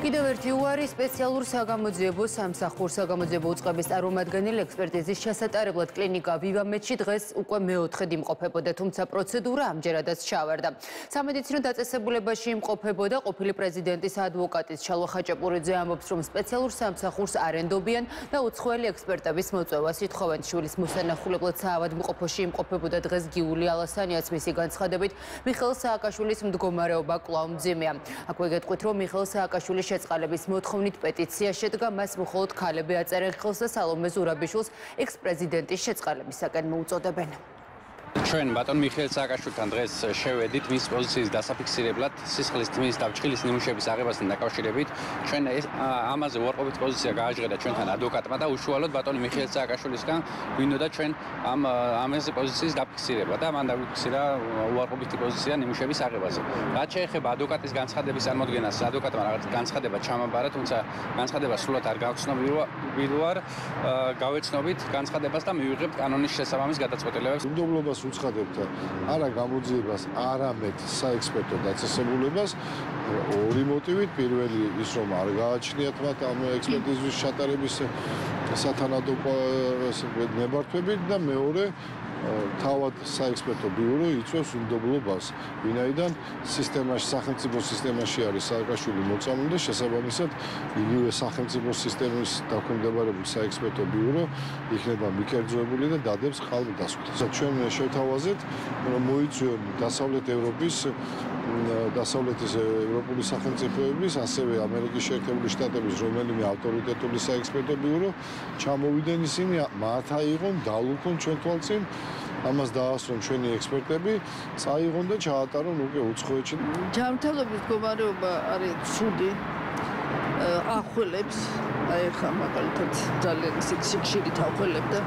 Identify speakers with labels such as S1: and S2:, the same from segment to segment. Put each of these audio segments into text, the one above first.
S1: კიდევ ერთი უარი სპეციალურ საგამოძიებო სამსახურ საგამოძიებო უწყების წარმომადგენელი ექსპერტიზის ჩასატარებლად კლინიკა ვივამედში დღეს უკვე მეოთხედ იმყოფებოდა, თუმცა პროცედურა ამჯერადაც ჩავარდა. სამედიცინო დაწესებულებაში იმყოფებოდა ყოფილი პრეზიდენტის ადვოკატის ჩალვა ხაჭაპურიძე ამბობს, რომ სპეციალურ სამსახურს არენდობიან და უცხოელი ექსპერტების მოწვევას ითხოვენ. შვილის მოსანახულებლად საავადმყოფოში იმყოფებოდა დღეს გიული ალასანიაც მისი განცხადებით, მიხელ სააკაშვილის მდგომარეობა კვლავ მძიმეა. აქვე გეტყვით, რომ მიხელ სააკაშვილის შეწყალების მოთხოვნით პეტიცია შედგა მას მხოლოდ ქალები აწერენ ხელს და სალომე ზურაბიშვილს ექს-პრეზიდენტის შეწყალებისაკენ მოუწოდებენ.
S2: ჩვენ ბატონ მიხეილ სააკაშვილთან დღეს შევედით მის პოზიციის დასაფიქსირებლად სისხლის თმის და ჭხილის ნიმუშების აღებასთან დაკავშირებით. ჩვენ ამაზე უარყოფით პოზიცია გააჟღერა ჩვენთან ადვოკატმა და უშუალოდ ბატონ მიხეილ სააკაშვილისგან გვინდოდა ჩვენ ამ ამაზე პოზიციის დაფიქსირება და მან დაფიქსირა უარყოფითი პოზიცია ნიმუშების აღებაზე. რაც შეეხება ადვოკატის განცხადების წარმოქმნას, ადვოკატმა რაღაც განცხადება ჩამაბარა, თუმცა განცხადება სრულად არ გავხსნობილა, ვიდუარ გავეცნობით განცხადებას და მივიღებთ კანონის შესაბამის გადაწყვეტილებებს.
S3: უნდობლობას უცხ აცხადებთ არა გამოძიებას, არამედ საექსპერტო დაწესებულებას ორი მოტივით. პირველი ის რომ არ გააჩნიათ მათ ამ ექსპერტიზის ჩატარების სათანადო ნებართვები და მეორე თავად საექსპერტო ბიურო იწვევს უნდობლობას, ვინაიდან სისტემაში, სახელმწიფო სისტემაში არის სააკაშვილი მოწამული და შესაბამისად იგივე სახელმწიფო სისტემის დაქვემდებარებული საექსპერტო ბიურო იქნება მიკერძოებული და დადებს ხალხ დასკვნას. ჩვენ შევთავაზეთ, რომ მოიწვიონ დასავლეთ ევროპის დასავლეთის ევროპული სახელმწიფოების, ასევე ამერიკის შეერთებული შტატების რომელიმე ავტორიტეტული საექსპერტო ბიურო ჩამოვიდნენ ისინი, მათ აიღონ, დალუქონ ჩვენ თვალწინ ამას დაასრულონ ჩვენი ექსპერტები, წაიღონ და ჩაატარონ უკვე უცხოეთში.
S4: ჯანმრთელობის მდგომარეობა არის ცუდი. ახველებს, აი ხა მაგალითად ძალიან სიქსიქსირი თავხელებდა.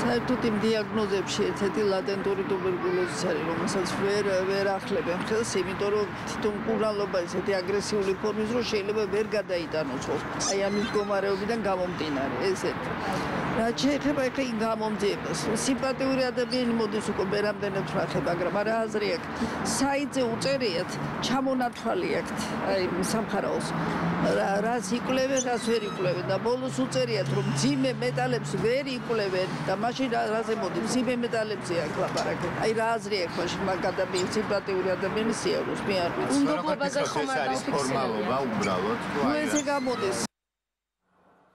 S4: საერთოდ იმ დიაგნოზებში ერთ-ერთი ლატენტური ტუბერკულოზის არის, რომელსაც ვერ ვერ ახლებენ ხელს, იმიტომ რომ თვითონ კურალობა ესეთი აგრესიული ფორმის რო შეიძლება ვერ გადაიტანოს. აი ამის მდგომარეობიდან გამომდინარე, ესეთი. რაც შეეხება ახლა იმ გამომძიებას, სიმპათიური ადამიანი მოდის უკვე ბერამდენებს ნახე, მაგრამ არა აზრი აქვს. საიძე უწერიათ, ჩამონათვალი აქვს აი სამხარაოს. რას იკვლევენ, რას ვერ იკვლევენ და ბოლოს უწერიათ, რომ ძიმე მეტალებს ვერ იკვლევენ და მაშინ რაზე მოდის ძიმე მეტალებზე აქვს ლაპარაკი. აი რა აზრი აქვს მაშინ მაგ ადამიანს სიმპათიური ადამიანის სიარულს, მე არ ვიცი.
S5: უნდობლობაზე ხომ არ დაუფიქსირებია. ფორმალობა უბრალოდ.
S4: ნუ ესე გამოდის.